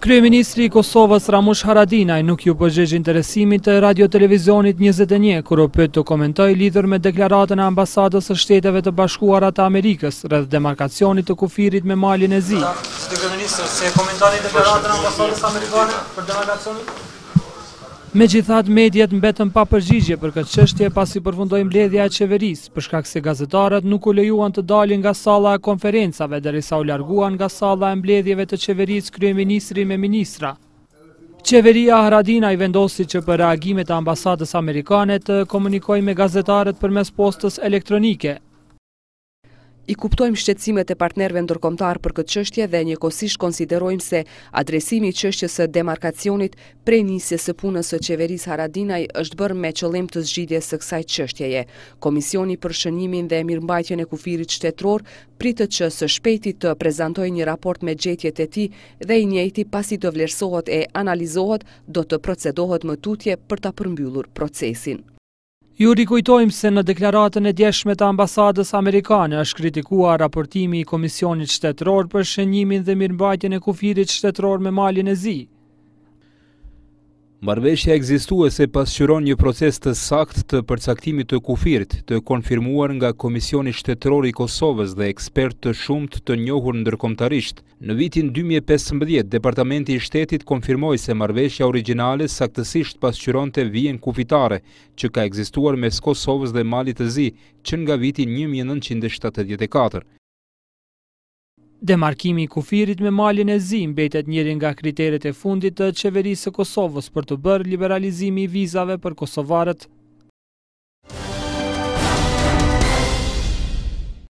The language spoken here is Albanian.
Kryeministri i Kosovës Ramush Haradinaj nuk iu përgjegj interesimit të Radio Televizionit 21 kur u pyet të komentojë lidhur me deklaratën e ambasadës së Shteteve të Bashkuara të Amerikës rreth demarkacionit të kufirit me Malin e Zi. Zoti kryeministër, si e komentoni deklaratën e ambasadës amerikane për demarkacionin? Megjithatë, mediat mbetën pa përgjigje për këtë çështje pasi përfundoi mbledhja e Qeverisë, për shkak se gazetarët nuk u lejuan të dalin nga salla e konferencave derisa u larguan nga salla e mbledhjeve të Qeverisë kryeministri me ministra. Qeveria Haradinaj vendosi që për reagimet e ambasadës amerikane të komunikojë me gazetarët përmes postës elektronike. I kuptojmë shqetësimet e partnerëve ndërkombëtarë për këtë çështje dhe njëkohësisht konsiderojmë se adresimi i çështjes së demarkacionit prej nisjes së punës së qeverisë Haradinaj është bërë me qëllim të zgjidhjes së kësaj çështjeje. Komisioni për shënjimin dhe mirëmbajtjen e kufirit shtetëror pritet që së shpejti të prezantojë një raport me gjetjet e tij dhe i njëjti pasi të vlerësohet e analizohet do të procedohet më tutje për ta përmbyllur procesin. Ju rikujtojmë se në deklaratën e djeshme të ambasadës amerikane është kritikuar raportimi i Komisionit Shtetëror për shënjimin dhe mirëmbajtjen e kufirit shtetëror me Malin e Zi. Marrëveshja ekzistuese pasqyron një proces të saktë të përcaktimit të kufirit, të konfirmuar nga Komisioni Shtetëror i Kosovës dhe ekspertë të shumtë të njohur ndërkombëtarisht, Në vitin dy mijë e pesëmbëdhjetë, Departamenti i Shtetit konfirmoi se marrëveshja origjinale saktësisht pasqyronte vijën kufitare që ka ekzistuar mes Kosovës dhe Malit të Zi që nga viti një mijë e nëntëqind e shtatëdhjetë e katër. Demarkimi i kufirit me Malin e Zi mbetet njëri nga kriteret e fundit të Qeverisë së Kosovës për t'u bërë liberalizimi i vizave për kosovarët.